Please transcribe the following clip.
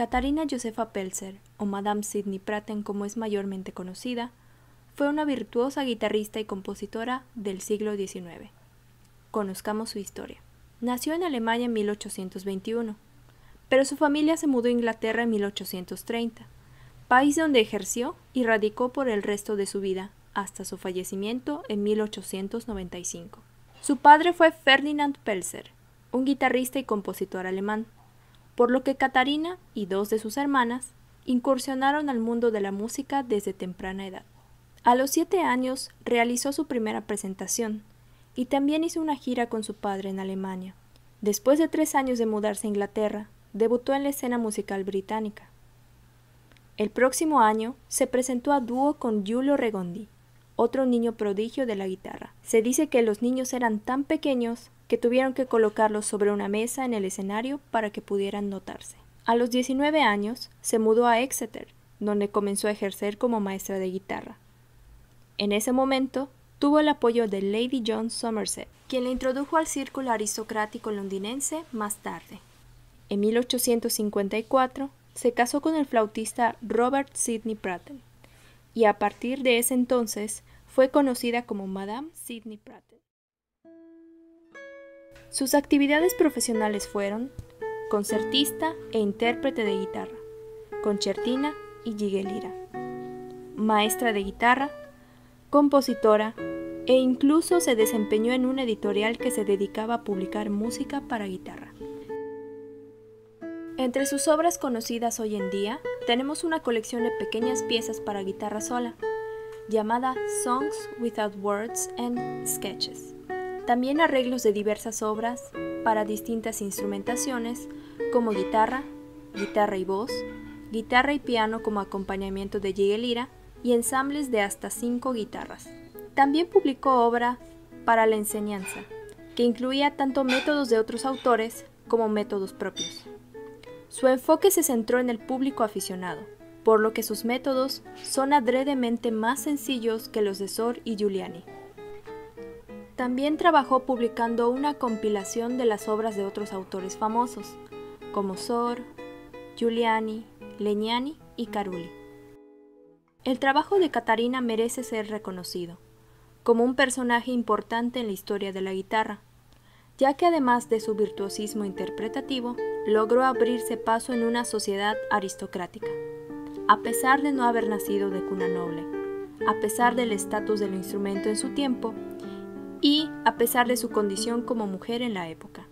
Katarina Josefa Pelzer, o Madame Sidney Pratten como es mayormente conocida, fue una virtuosa guitarrista y compositora del siglo XIX. Conozcamos su historia. Nació en Alemania en 1821, pero su familia se mudó a Inglaterra en 1830, país donde ejerció y radicó por el resto de su vida, hasta su fallecimiento en 1895. Su padre fue Ferdinand Pelzer, un guitarrista y compositor alemán, por lo que Katarina y dos de sus hermanas incursionaron al mundo de la música desde temprana edad. A los siete años realizó su primera presentación y también hizo una gira con su padre en Alemania. Después de tres años de mudarse a Inglaterra, debutó en la escena musical británica. El próximo año se presentó a dúo con Giulio Regondi, otro niño prodigio de la guitarra. Se dice que los niños eran tan pequeños que tuvieron que colocarlos sobre una mesa en el escenario para que pudieran notarse. A los 19 años se mudó a Exeter, donde comenzó a ejercer como maestra de guitarra. En ese momento tuvo el apoyo de Lady John Somerset, quien le introdujo al círculo aristocrático londinense más tarde. En 1854 se casó con el flautista Robert Sidney Pratten, y a partir de ese entonces fue conocida como Madame Sidney Pratt. Sus actividades profesionales fueron concertista e intérprete de guitarra, concertina y giguelira, maestra de guitarra, compositora e incluso se desempeñó en una editorial que se dedicaba a publicar música para guitarra. Entre sus obras conocidas hoy en día tenemos una colección de pequeñas piezas para guitarra sola, llamada Songs Without Words and Sketches. También arreglos de diversas obras para distintas instrumentaciones como guitarra, guitarra y voz, guitarra y piano como acompañamiento de lira y ensambles de hasta cinco guitarras. También publicó obra para la enseñanza, que incluía tanto métodos de otros autores como métodos propios. Su enfoque se centró en el público aficionado, por lo que sus métodos son adredemente más sencillos que los de Sor y Giuliani. También trabajó publicando una compilación de las obras de otros autores famosos, como Sor, Giuliani, Legnani y Carulli. El trabajo de Catarina merece ser reconocido, como un personaje importante en la historia de la guitarra, ya que además de su virtuosismo interpretativo, logró abrirse paso en una sociedad aristocrática a pesar de no haber nacido de cuna noble, a pesar del estatus del instrumento en su tiempo y a pesar de su condición como mujer en la época.